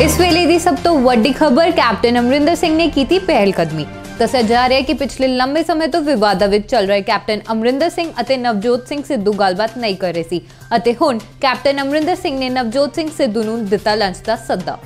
ਇਸ ਵੇਲੇ ਦੀ ਸਭ ਤੋਂ ਵੱਡੀ ਖਬਰ ਕੈਪਟਨ ਅਮਰਿੰਦਰ ਸਿੰਘ ਨੇ ਕੀਤੀ ਪਹਿਲ ਕਦਮੀ ਦੱਸਿਆ ਜਾ ਰਿਹਾ ਹੈ ਕਿ ਪਿਛਲੇ ਲੰਬੇ ਸਮੇਂ ਤੋਂ ਵਿਵਾਦਾਂ ਵਿੱਚ ਚੱਲ ਰਹੇ ਕੈਪਟਨ ਅਮਰਿੰਦਰ ਸਿੰਘ ਅਤੇ ਨਵਜੋਤ ਸਿੰਘ ਸਿੱਧੂ ਗੱਲਬਾਤ ਨਹੀਂ ਕਰ ਰਹੇ ਸੀ ਅਤੇ ਹੁਣ ਕੈਪਟਨ ਅਮਰਿੰਦਰ ਸਿੰਘ ਨੇ ਨਵਜੋਤ ਸਿੰਘ ਸਿੱਧੂ ਨੂੰ ਦਿੱਤਾ ਲੰਚ ਦਾ ਸੱਦਾ